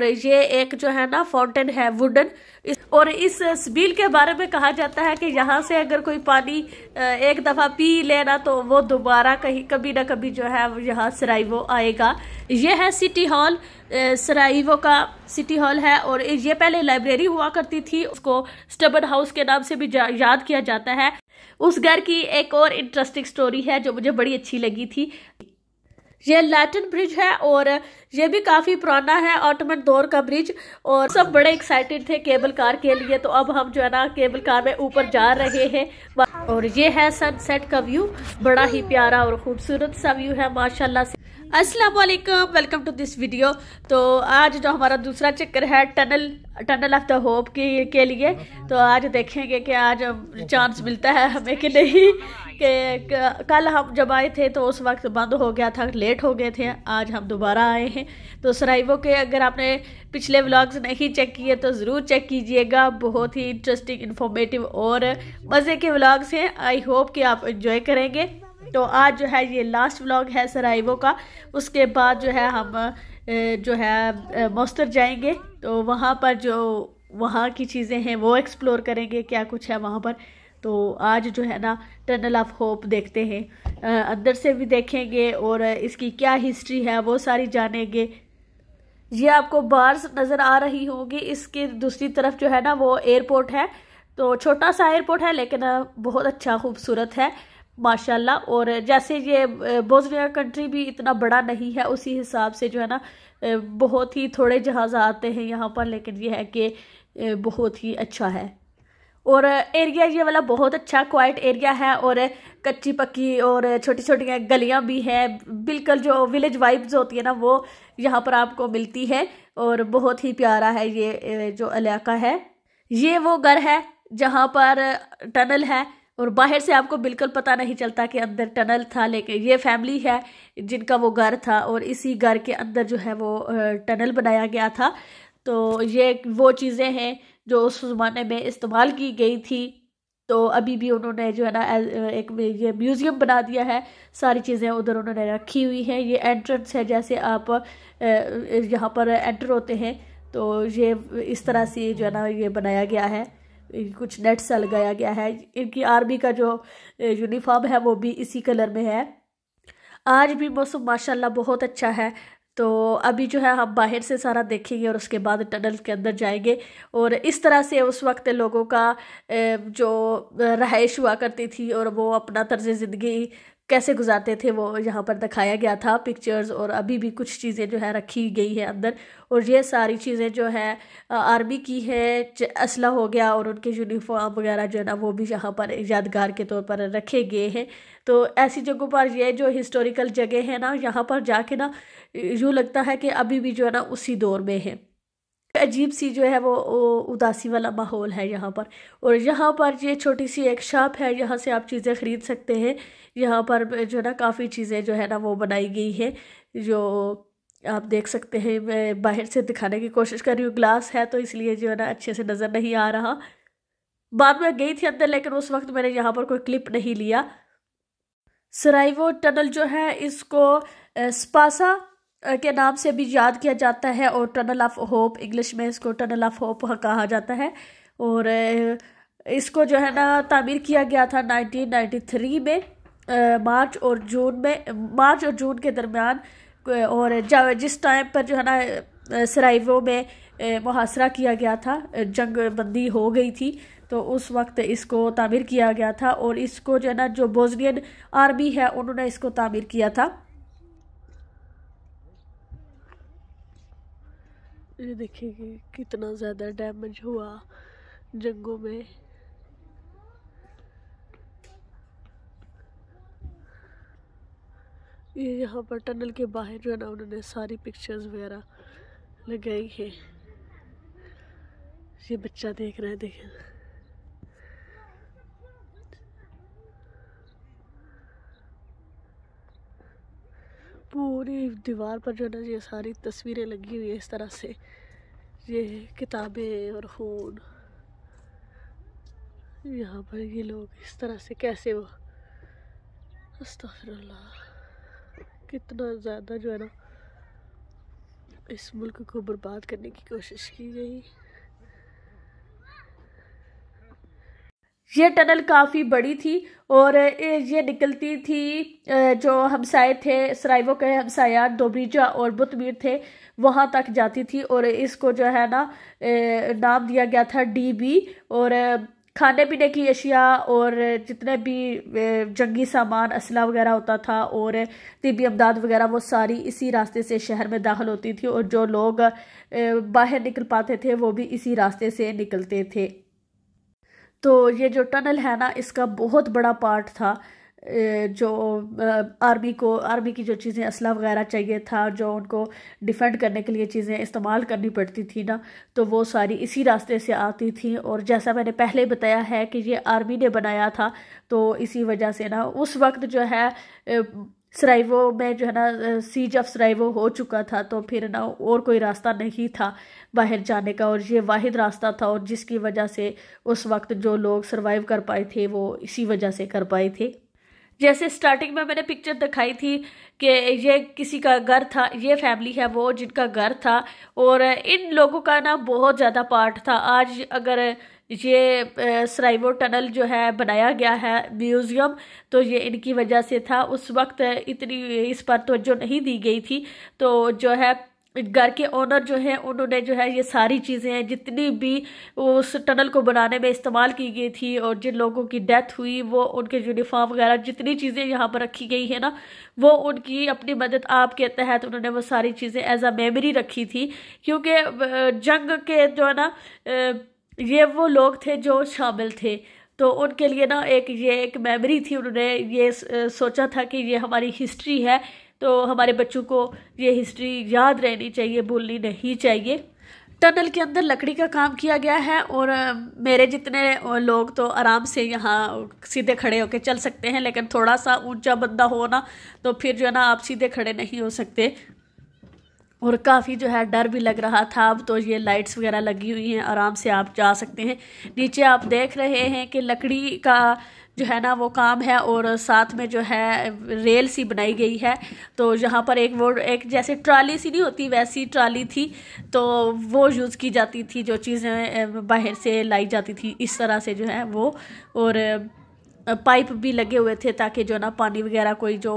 और ये एक जो है ना फाउंटेन है वुडन और इस सबील के बारे में कहा जाता है कि यहाँ से अगर कोई पानी एक दफ़ा पी लेना तो वो दोबारा कहीं, कभी ना कभी जो है यहाँ सराइवो आएगा। ये है सिटी हॉल सराइवो का सिटी हॉल है और ये पहले लाइब्रेरी हुआ करती थी, उसको स्टबन हाउस के नाम से भी याद किया जाता है। उस घर की एक और इंटरेस्टिंग स्टोरी है जो मुझे बड़ी अच्छी लगी थी। ये लैटिन ब्रिज है और ये भी काफ़ी पुराना है ऑटोमन दौर का ब्रिज और सब बड़े एक्साइटेड थे केबल कार के लिए तो अब हम जो है ना केबल कार में ऊपर जा रहे हैं। और ये है सनसेट का व्यू बड़ा ही प्यारा और खूबसूरत सा व्यू है, माशाल्लाह से। अस्सलाम वालेकुम वेलकम टू दिस वीडियो तो आज जो हमारा दूसरा चक्कर है tunnel tunnel of the hope के के लिए तो आज देखेंगे कि आज चांस मिलता है हमें कि नहीं। कि कल हम जब आए थे तो उस वक्त बंद हो गया था, लेट हो गए थे, आज हम दोबारा आए हैं। तो सराइवो के अगर आपने पिछले व्लॉग्स नहीं चेक किए तो ज़रूर चेक कीजिएगा, बहुत ही इंटरेस्टिंग इन्फॉर्मेटिव और मज़े के व्लॉग्स हैं। आई होप कि आप इन्जॉय करेंगे। तो आज जो है ये लास्ट व्लॉग है सराइवो का, उसके बाद जो है हम जो है मोस्तर जाएँगे। तो वहाँ पर जो, वहाँ की चीज़ें हैं वो एक्सप्लोर करेंगे, क्या कुछ है वहाँ पर। तो आज जो है ना टनल ऑफ़ होप देखते हैं। अंदर से भी देखेंगे और इसकी क्या हिस्ट्री है, वो सारी जानेंगे। ये आपको बार्स नज़र आ रही होगी। इसके दूसरी तरफ़ जो है ना, वो एयरपोर्ट है। तो छोटा सा एयरपोर्ट है, लेकिन बहुत अच्छा खूबसूरत है, माशाल्लाह। और जैसे ये बोजनिया कंट्री भी इतना बड़ा नहीं है, उसी हिसाब से जो है ना बहुत ही थोड़े जहाज़ आते हैं यहाँ पर, लेकिन ये है कि बहुत ही अच्छा है। और एरिया ये वाला बहुत अच्छा क्वाइट एरिया है और कच्ची पक्की और छोटी छोटी गलियाँ भी हैं। बिल्कुल जो विलेज वाइब्स होती है ना, वो यहाँ पर आपको मिलती है और बहुत ही प्यारा है ये जो इलाका है। ये वो घर है जहाँ पर टनल है और बाहर से आपको बिल्कुल पता नहीं चलता कि अंदर टनल था, लेकिन ये फैमिली है जिनका वो घर था और इसी घर के अंदर जो है वो टनल बनाया गया था। तो ये वो चीज़ें हैं जो उस ज़माने में इस्तेमाल की गई थी। तो अभी भी उन्होंने जो है ना एक ये म्यूज़ियम बना दिया है। सारी चीज़ें उधर उन्होंने रखी हुई हैं। ये एंट्रेंस है, जैसे आप यहाँ पर एंटर होते हैं तो ये इस तरह से जो है ना, ये बनाया गया है। कुछ नेट सा लगाया गया है। इनकी आर्मी का जो यूनिफॉर्म है, वो भी इसी कलर में है। आज भी मौसम माशाल्लाह बहुत अच्छा है। तो अभी जो है हम बाहर से सारा देखेंगे और उसके बाद टनल के अंदर जाएँगे। और इस तरह से उस वक्त लोगों का जो रहाइश हुआ करती थी और वो अपना तर्ज ज़िंदगी कैसे गुजारते थे वो? यहाँ पर दिखाया गया था पिक्चर्स और अभी भी कुछ चीज़ें जो है रखी गई है अंदर। और ये सारी चीज़ें जो है आर्मी की है असला हो गया और उनके यूनिफॉर्म वगैरह जो है ना, वो भी यहाँ पर यादगार के तौर पर रखे गए हैं। तो ऐसी जगहों पर ये जो हिस्टोरिकल जगह है ना, यहाँ पर जाके ना, यूँ लगता है कि अभी भी जो है ना, उसी दौर में है। अजीब सी जो है वो उदासी वाला माहौल है यहाँ पर। और यहाँ पर ये छोटी सी एक शॉप है, यहाँ से आप चीज़ें ख़रीद सकते हैं। यहाँ पर जो है ना, काफ़ी चीज़ें जो है ना, वो बनाई गई हैं, जो आप देख सकते हैं। मैं बाहर से दिखाने की कोशिश कर रही हूँ ग्लास है तो इसलिए जो है ना, अच्छे से नज़र नहीं आ रहा। बाद में गई थी अंदर, लेकिन उस वक्त मैंने यहाँ पर कोई क्लिप नहीं लिया। सराइवो टनल जो है, इसको स्पासा के नाम से भी याद किया जाता है और टनल ऑफ़ होप इंग्लिश में इसको टनल ऑफ़ होप कहा जाता है। और इसको जो है ना तामीर किया गया था 1993 में मार्च और जून में, मार्च और जून के दरमियान, और जिस टाइम पर जो है ना सराइवो में मुहासरा किया गया था जंग बंदी हो गई थी तो उस वक्त इसको तामीर किया गया था और इसको जो है ना, जो बोजनियन आर्मी है, उन्होंने इसको तामीर किया था। ये देखिए कितना ज़्यादा डैमेज हुआ जंगों में। ये यहाँ पर टनल के बाहर जो है ना, उन्होंने सारी पिक्चर्स वगैरह लगाई है। ये बच्चा देख रहा है देखें पूरी दीवार पर जो है ना, ये सारी तस्वीरें लगी हुई है इस तरह से। ये किताबें और खून। यहाँ पर ये लोग इस तरह से कैसे वो अस्तफरल्ला कितना ज़्यादा जो है ना, इस मुल्क को बर्बाद करने की कोशिश की गई। ये टनल काफ़ी बड़ी थी और ये निकलती थी जो हमसाए थे, सराइवो के हमसाया दोबरीजा और बुतमीर थे, वहाँ तक जाती थी और इसको जो है ना नाम दिया गया था डी बी और खाने पीने की अशिया और जितने भी जंगी सामान, असला वगैरह होता था और तिबी अमदाद वगैरह, वो सारी इसी रास्ते से शहर में दाखिल होती थी और जो लोग बाहर निकल पाते थे, वो भी इसी रास्ते से निकलते थे। तो ये जो टनल है ना, इसका बहुत बड़ा पार्ट था। जो आर्मी को आर्मी की जो चीज़ें असला वगैरह चाहिए था, जो उनको डिफेंड करने के लिए चीज़ें इस्तेमाल करनी पड़ती थी ना तो वो सारी इसी रास्ते से आती थी। और जैसा मैंने पहले बताया है कि ये आर्मी ने बनाया था तो इसी वजह से ना, उस वक्त जो है सराइवो में जो है ना सीज ऑफ़ सराइवो हो चुका था तो फिर ना और कोई रास्ता नहीं था बाहर जाने का और ये वाहिद रास्ता था और जिसकी वजह से उस वक्त जो लोग सरवाइव कर पाए थे, वो इसी वजह से कर पाए थे। जैसे स्टार्टिंग में मैंने पिक्चर दिखाई थी कि ये किसी का घर था, ये फैमिली है वो जिनका घर था और इन लोगों का ना बहुत ज़्यादा पार्ट था। आज अगर ये सराइवो टनल जो है बनाया गया है म्यूज़ियम तो ये इनकी वजह से था। उस वक्त इतनी, इस पर तवज्जो नहीं दी गई थी। तो जो है, घर के ओनर जो है, उन्होंने जो है ये सारी चीज़ें, जितनी भी उस टनल को बनाने में इस्तेमाल की गई थी और जिन लोगों की डेथ हुई, वो उनके यूनिफॉर्म वगैरह, जितनी चीज़ें यहाँ पर रखी गई है ना, वो उनकी अपनी मदद आप के तहत उन्होंने वो सारी चीज़ें एज अ मेमोरी रखी थी। क्योंकि जंग के जो है ना ये वो लोग थे जो शामिल थे। तो उनके लिए ना एक, ये एक मेमोरी थी। उन्होंने ये सोचा था कि ये हमारी हिस्ट्री है तो हमारे बच्चों को ये हिस्ट्री याद रहनी चाहिए, भूलनी नहीं चाहिए। टनल के अंदर लकड़ी का काम किया गया है और मेरे जितने लोग तो आराम से यहाँ सीधे खड़े होकर चल सकते हैं, लेकिन थोड़ा सा ऊँचा बंदा हो ना तो फिर जो है ना आप सीधे खड़े नहीं हो सकते। और काफ़ी जो है डर भी लग रहा था। अब तो ये लाइट्स वगैरह लगी हुई हैं, आराम से आप जा सकते हैं। नीचे आप देख रहे हैं कि लकड़ी का जो है ना वो काम है और साथ में जो है रेल सी बनाई गई है। तो यहाँ पर एक वो, एक जैसे ट्राली सी नहीं होती, वैसी ट्राली थी। तो वो यूज़ की जाती थी, जो चीज़ें बाहर से लाई जाती थी, इस तरह से जो है वो। और पाइप भी लगे हुए थे ताकि जो ना पानी वगैरह कोई जो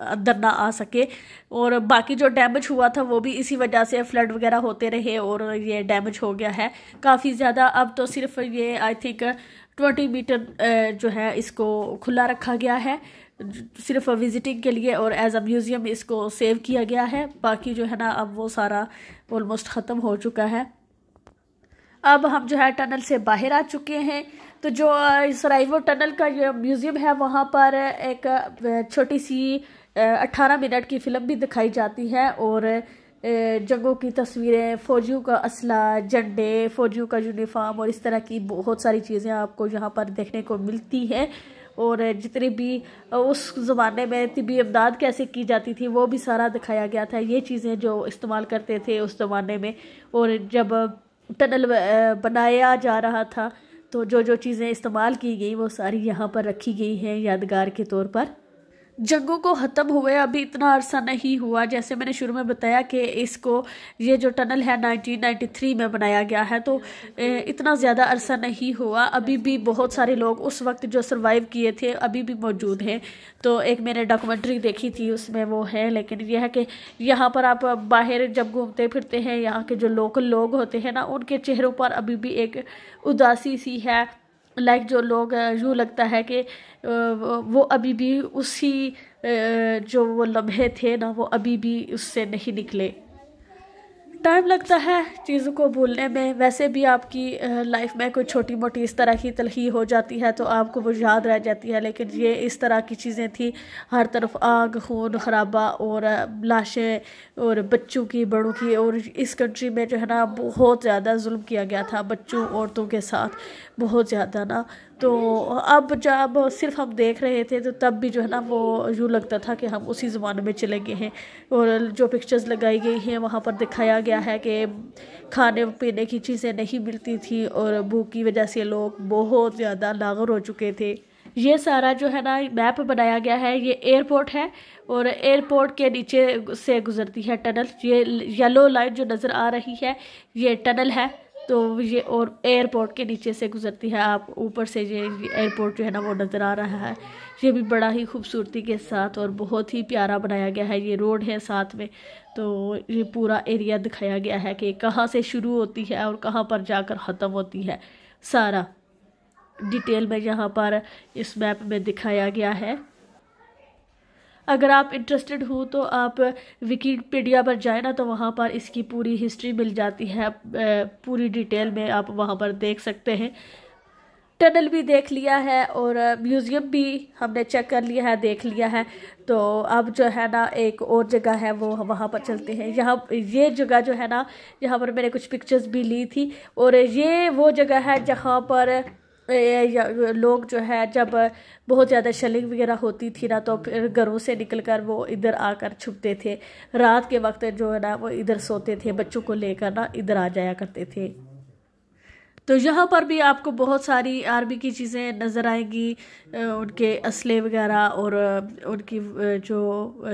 अंदर ना आ सके। और बाकी जो डैमेज हुआ था वो भी इसी वजह से फ्लड वगैरह होते रहे और ये डैमेज हो गया है। काफ़ी ज़्यादा अब तो सिर्फ़ ये आई थिंक ट्वेंटी मीटर जो है इसको खुला रखा गया है। सिर्फ़ विजिटिंग के लिए और एज अ म्यूज़ियम इसको सेव किया गया है। बाकी जो है ना अब वो सारा ऑलमोस्ट ख़त्म हो चुका है। अब हम जो है टनल से बाहर आ चुके हैं। तो जो सराइवो टनल का म्यूज़ियम है, वहाँ पर एक छोटी सी अट्ठारह मिनट की फ़िल्म भी दिखाई जाती है और जंगों की तस्वीरें, फ़ौजियों का असला, झंडे, फ़ौजियों का यूनिफॉर्म और इस तरह की बहुत सारी चीज़ें आपको यहाँ पर देखने को मिलती हैं। और जितनी भी उस ज़माने में तिबी इमदाद कैसे की जाती थी, वो भी सारा दिखाया गया था। ये चीज़ें जो इस्तेमाल करते थे उस ज़माने में और जब टनल बनाया जा रहा था तो जो जो चीज़ें इस्तेमाल की गई वो सारी यहाँ पर रखी गई हैं यादगार के तौर पर। जंगों को ख़त्म हुए, अभी इतना अरसा नहीं हुआ। जैसे मैंने शुरू में बताया कि इसको, ये जो टनल है 1993 में बनाया गया है तो इतना ज़्यादा अरसा नहीं हुआ। अभी भी बहुत सारे लोग उस वक्त जो सरवाइव किए थे, अभी भी मौजूद हैं। तो एक मैंने डॉक्यूमेंट्री देखी थी, उसमें वो है, लेकिन यह है कि यहाँ पर आप बाहर जब घूमते फिरते हैं, यहाँ के जो लोकल लोग होते हैं ना, उनके चेहरों पर अभी भी एक उदासी सी है। लाइक जो लोग यूँ लगता है कि वो अभी भी उसी जो वो लम्हे थे ना, वो अभी भी उससे नहीं निकले। टाइम लगता है चीज़ों को भूलने में। वैसे भी आपकी लाइफ में कोई छोटी मोटी इस तरह की तलही हो जाती है तो आपको वो याद रह जाती है, लेकिन ये इस तरह की चीज़ें थी। हर तरफ़ आग, खून, खराबा और लाशें और बच्चों की, बड़ों की और इस कंट्री में जो है ना, बहुत ज़्यादा जुल्म किया गया था बच्चों, औरतों के साथ। बहुत ज़्यादा ना। तो अब जब सिर्फ़ हम देख रहे थे तो तब भी जो है ना वो यूँ लगता था कि हम उसी ज़माने में चले गए हैं। और जो पिक्चर्स लगाई गई हैं, वहाँ पर दिखाया गया है कि खाने पीने की चीज़ें नहीं मिलती थी और भूख की वजह से लोग बहुत ज़्यादा लागर हो चुके थे। ये सारा जो है ना, मैप बनाया गया है। ये एयरपोर्ट है और एयरपोर्ट के नीचे से गुजरती है टनल ये येलो लाइट जो नज़र आ रही है, ये टनल है। तो ये और एयरपोर्ट के नीचे से गुजरती है। आप ऊपर से ये एयरपोर्ट जो है ना, वो नज़र आ रहा है। ये भी बड़ा ही खूबसूरती के साथ और बहुत ही प्यारा बनाया गया है। ये रोड है साथ में तो ये पूरा एरिया दिखाया गया है कि कहाँ से शुरू होती है और कहाँ पर जाकर ख़त्म होती है। सारा डिटेल में यहाँ पर इस मैप में दिखाया गया है। अगर आप इंटरेस्टेड हो तो आप विकीपीडिया पर जाए ना तो वहाँ पर इसकी पूरी हिस्ट्री मिल जाती है। पूरी डिटेल में आप वहाँ पर देख सकते हैं। टनल भी देख लिया है और म्यूज़ियम भी हमने चेक कर लिया है, देख लिया है। तो अब जो है ना, एक और जगह है, वो वहाँ पर चलते हैं। यहाँ, ये जगह जो है ना, यहाँ पर मैंने कुछ पिक्चर्स भी ली थी। और ये वो जगह है जहाँ पर लोग जो है, जब बहुत ज़्यादा शलिंग वगैरह होती थी ना तो फिर घरों से निकल कर वो इधर आकर छुपते थे। रात के वक्त जो है ना, वो इधर सोते थे, बच्चों को लेकर ना, इधर आ जाया करते थे। तो यहाँ पर भी आपको बहुत सारी आर्मी की चीज़ें नज़र आएँगी उनके असले वगैरह और उनकी जो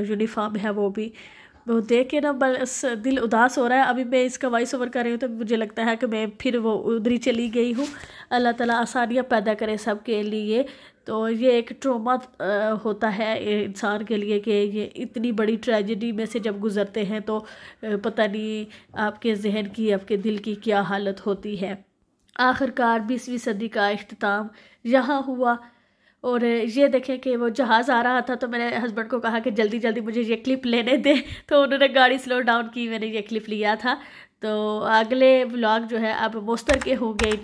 यूनिफॉर्म है वो भी। वो देख के ना बस दिल उदास हो रहा है। अभी मैं इसका वॉइस ओवर कर रही हूँ तो मुझे लगता है कि मैं फिर वो उधर चली गई हूँ। अल्लाह ताला आसानियाँ पैदा करे सब के लिए। तो ये एक ट्रोमा होता है इंसान के लिए कि ये इतनी बड़ी ट्रेजिडी में से जब गुज़रते हैं तो पता नहीं आपके जहन की, आपके दिल की क्या हालत होती है। आखिरकार बीसवीं सदी का अख्ताम यहाँ हुआ। और ये देखें कि वो जहाज़ आ रहा था तो मैंने हस्बैंड को कहा कि जल्दी जल्दी मुझे ये क्लिप लेने दे। तो उन्होंने गाड़ी स्लो डाउन की, मैंने ये क्लिप लिया था। तो अगले ब्लॉग जो है, अब मोस्तर के होंगे इन